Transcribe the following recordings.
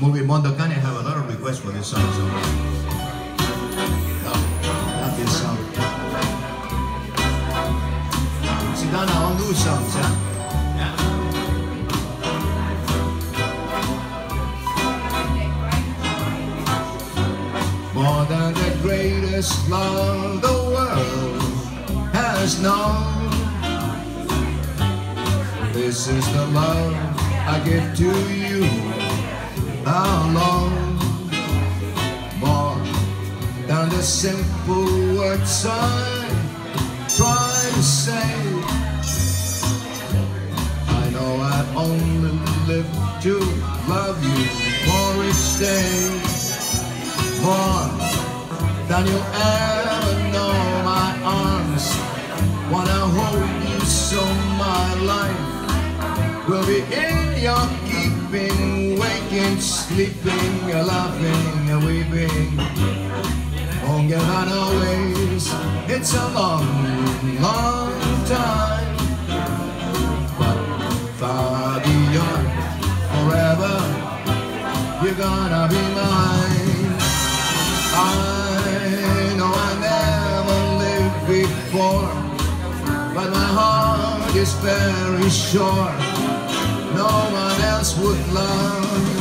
Movie Mondo Cane have a lot of requests for this song. So. Not this song. More than the greatest love the world has known. This is the love I give to you. How long? More than the simple words I try to say. I know I only live to love you for each day. More than you ever know, my arms wanna hold you so my life will be in your keeping, waking, sleeping, laughing, weeping. Get on always, it's a long, long time. But far beyond, forever, you're gonna be mine. I know I never lived before, but my heart is very sure. No would love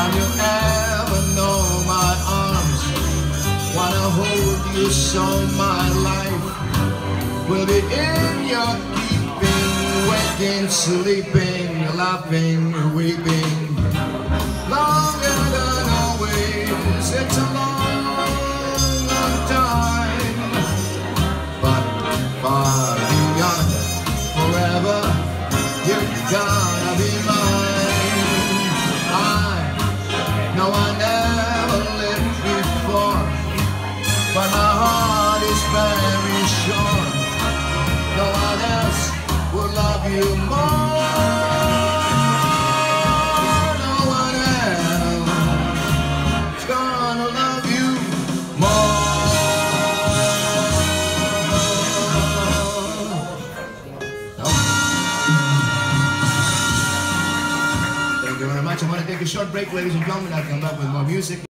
than you ever know. My arms wanna hold you so my life will be in your keeping, waking, sleeping, laughing, weeping. Longer than always, it's a long Thank you very much. I want to take a short break, ladies and gentlemen. I'll come back with more music.